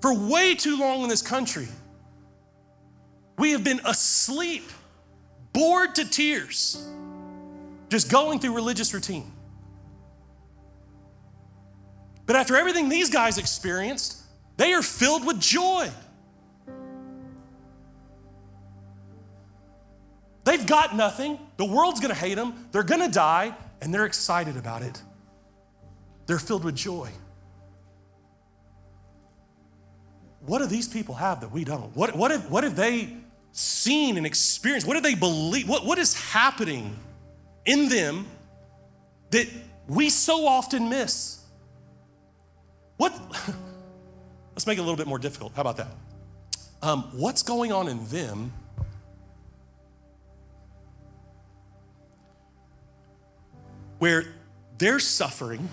For way too long in this country, we have been asleep, bored to tears, just going through religious routine. But after everything these guys experienced, they are filled with joy. They've got nothing. The world's gonna hate them. They're gonna die, and they're excited about it. They're filled with joy. What do these people have that we don't? What, what, have, what have they seen and experienced? What do they believe? What, what is happening in them that we so often miss? What? *laughs* Let's make it a little bit more difficult. How about that? Um, what's going on in them where their suffering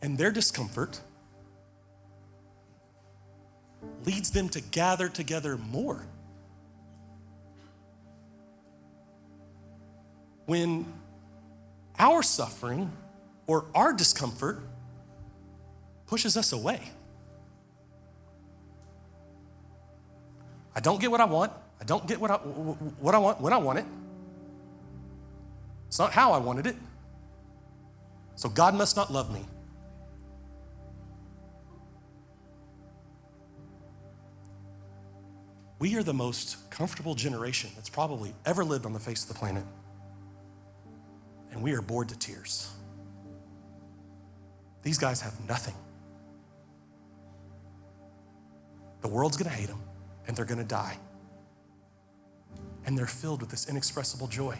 and their discomfort leads them to gather together more. When our suffering or our discomfort pushes us away. I don't get what I want. I don't get what I, what I want when I want it. It's not how I wanted it. So God must not love me. We are the most comfortable generation that's probably ever lived on the face of the planet. And we are bored to tears. These guys have nothing. The world's gonna hate them, and they're gonna die. And they're filled with this inexpressible joy.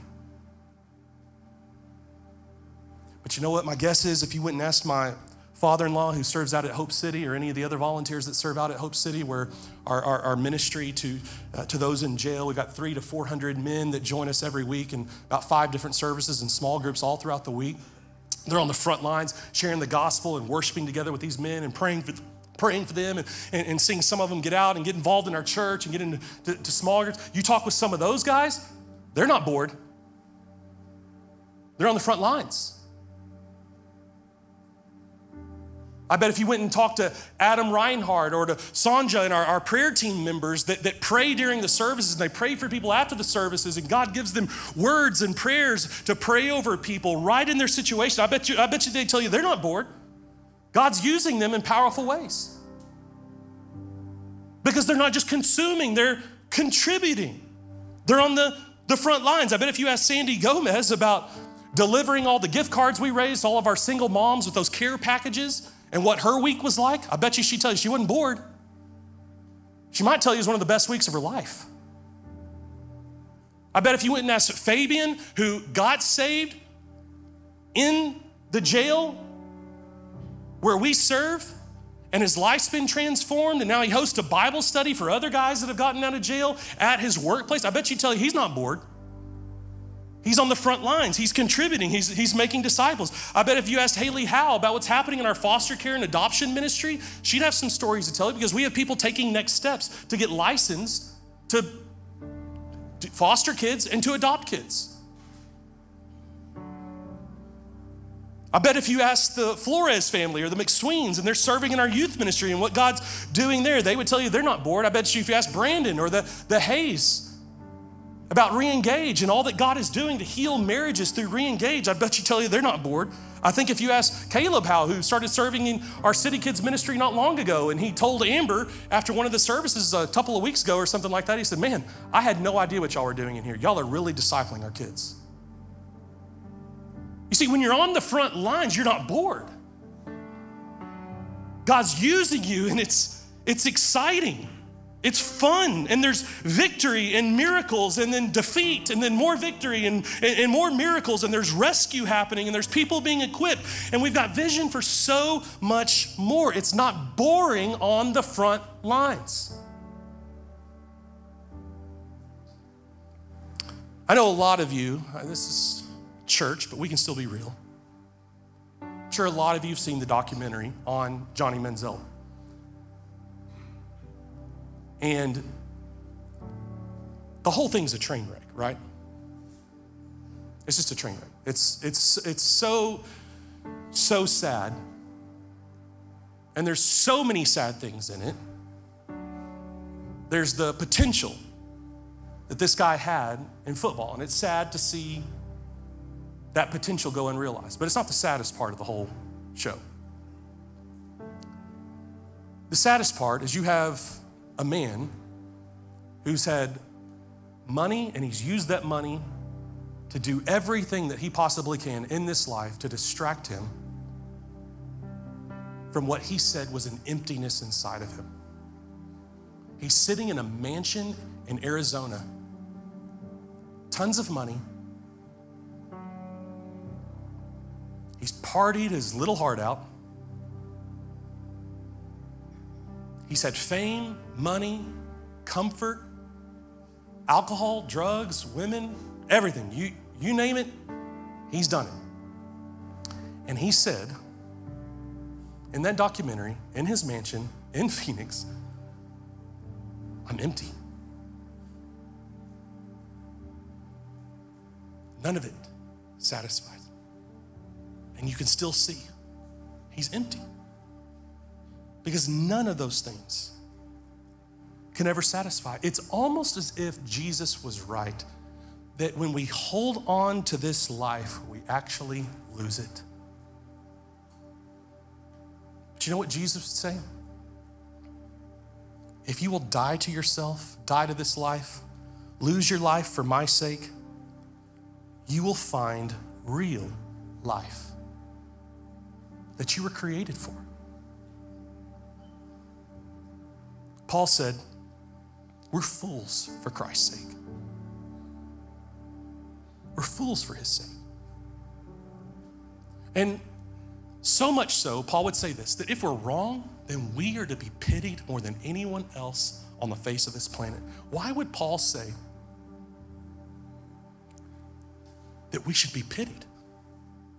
But you know what? My guess is if you went and asked my father in law who serves out at Hope City or any of the other volunteers that serve out at Hope City, where our, our, our ministry to, uh, to those in jail, we've got three to 400 men that join us every week and about five different services and small groups all throughout the week. They're on the front lines sharing the gospel and worshiping together with these men and praying for, praying for them and, and, and seeing some of them get out and get involved in our church and get into to, to small groups. You talk with some of those guys, they're not bored. They're on the front lines. I bet if you went and talked to Adam Reinhardt or to Sanja and our, our prayer team members that, that pray during the services and they pray for people after the services and God gives them words and prayers to pray over people right in their situation, I bet you, I bet you they tell you they're not bored. God's using them in powerful ways. Because they're not just consuming, they're contributing. They're on the, the front lines. I bet if you ask Sandy Gomez about delivering all the gift cards we raised, all of our single moms with those care packages, and what her week was like, I bet you she'd tell you she wasn't bored. She might tell you it was one of the best weeks of her life. I bet if you went and asked Fabian, who got saved in the jail where we serve, and his life's been transformed, and now he hosts a Bible study for other guys that have gotten out of jail at his workplace. I bet you tell you he's not bored. He's on the front lines. He's contributing. He's, he's making disciples. I bet if you asked Haley Howe about what's happening in our foster care and adoption ministry, she'd have some stories to tell you because we have people taking next steps to get licensed to foster kids and to adopt kids. I bet if you ask the Flores family or the McSweens and they're serving in our youth ministry and what God's doing there, they would tell you they're not bored. I bet you if you ask Brandon or the, the Hayes about re-engage and all that God is doing to heal marriages through re-engage. I bet you tell you they're not bored. I think if you ask Caleb Howe, who started serving in our City Kids ministry not long ago, and he told Amber after one of the services a couple of weeks ago or something like that, he said, Man, I had no idea what y'all were doing in here. Y'all are really discipling our kids. You see, when you're on the front lines, you're not bored. God's using you, and it's, it's exciting. It's fun, and there's victory and miracles, and then defeat, and then more victory and, and, and, more miracles, and there's rescue happening, and there's people being equipped, and we've got vision for so much more. It's not boring on the front lines. I know a lot of you, uh, this is church, but we can still be real. I'm sure a lot of you have seen the documentary on Johnny Manziel. And the whole thing's a train wreck, right? It's just a train wreck. It's, it's, it's so, so sad. And there's so many sad things in it. There's the potential that this guy had in football. And it's sad to see that potential go unrealized. But it's not the saddest part of the whole show. The saddest part is you have a man who's had money and he's used that money to do everything that he possibly can in this life to distract him from what he said was an emptiness inside of him. He's sitting in a mansion in Arizona, tons of money. He's partied his little heart out. He's said, fame, money, comfort, alcohol, drugs, women, everything. You, you name it, he's done it. And he said in that documentary, in his mansion in *laughs* Phoenix, I'm empty. None of it satisfies. And you can still see he's empty. Because none of those things can ever satisfy. It's almost as if Jesus was right that when we hold on to this life, we actually lose it. But you know what Jesus would say? If you will die to yourself, die to this life, lose your life for my sake, you will find real life that you were created for. Paul said, We're fools for Christ's sake. We're fools for his sake. And so much so, Paul would say this that if we're wrong, then we are to be pitied more than anyone else on the face of this planet. Why would Paul say that we should be pitied?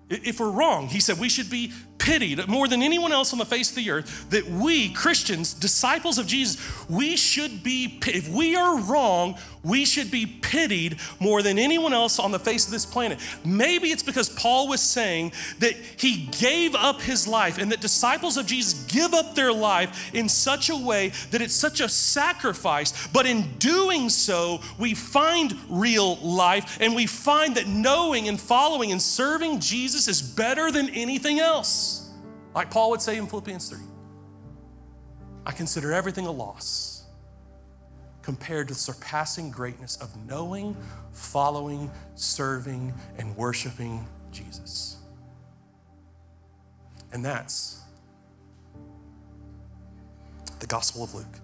If we're wrong, he said we should be pitied more than anyone else on the face of the earth that we, Christians, disciples of Jesus, we should be, if we are wrong, we should be pitied more than anyone else on the face of this planet. Maybe it's because Paul was saying that he gave up his life and that disciples of Jesus give up their life in such a way that it's such a sacrifice. But in doing so, we find real life and we find that knowing and following and serving Jesus is better than anything else. Like Paul would say in Philippians 3 I consider everything a loss compared to the surpassing greatness of knowing, following, serving, and worshiping Jesus. And that's the Gospel of Luke.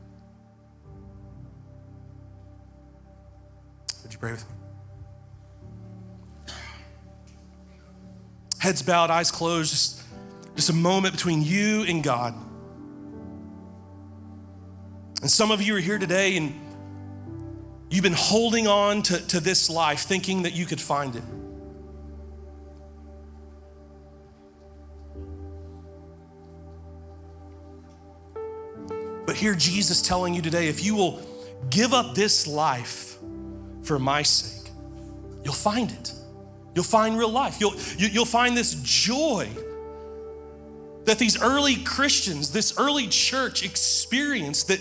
Would you pray with me? Heads bowed, eyes closed, just just a moment between you and God. And some of you are here today and you've been holding on to, to this life thinking that you could find it. But hear Jesus telling you today if you will give up this life for my sake, you'll find it. You'll find real life. You'll, you, will you will find this joy that these early Christians, this early church experienced that,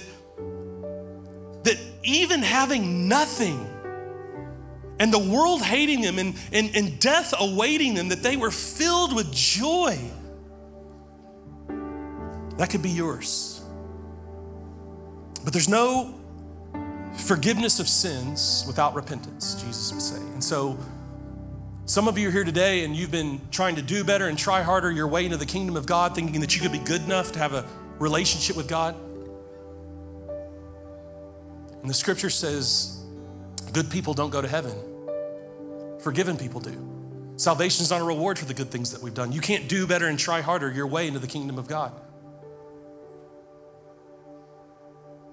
that even having nothing and the world hating them and, and, and death awaiting them, that they were filled with joy. That could be yours. But there's no forgiveness of sins without repentance, Jesus would say. And so, some of you are here today and you've been trying to do better and try harder your way into the kingdom of God, thinking that you could be good enough to have a relationship with God. And the scripture says, good people don't go to heaven, forgiven people do. Salvation is not a reward for the good things that we've done. You can't do better and try harder your way into the kingdom of God.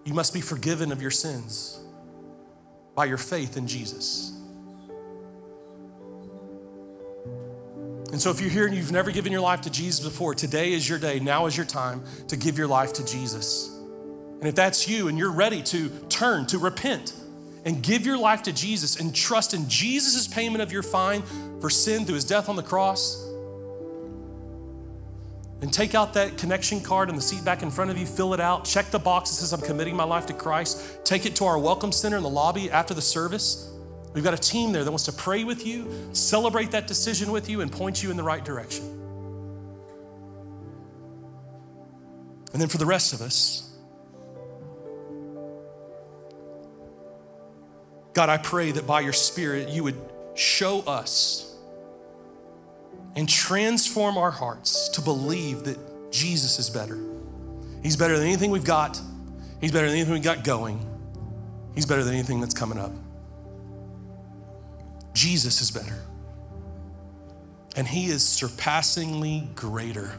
You must be forgiven of your sins by your faith in Jesus. And so, if you're here and you've never given your life to Jesus before, today is your day. Now is your time to give your life to Jesus. And if that's you and you're ready to turn, to repent, and give your life to Jesus and trust in Jesus' payment of your fine for sin through his death on the cross, and take out that connection card in the seat back in front of you, fill it out, check the box that says, I'm committing my life to Christ. Take it to our welcome center in the lobby after the service. We've got a team there that wants to pray with you, celebrate that decision with you, and point you in the right direction. And then for the rest of us, God, I pray that by your Spirit you would show us and transform our hearts to believe that Jesus is better. He's better than anything we've got, He's better than anything we got going, He's better than anything that's coming up. Jesus is better. And He is surpassingly greater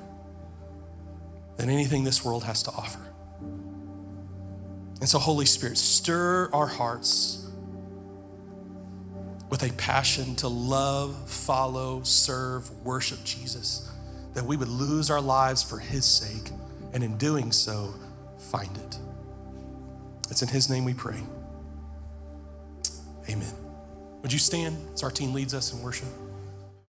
than anything this world has to offer. And so, Holy Spirit, stir our hearts with a passion to love, follow, serve, worship Jesus, that we would lose our lives for His sake, and in doing so, find it. It's in His name we pray. Amen. Would you stand as our team leads us in worship?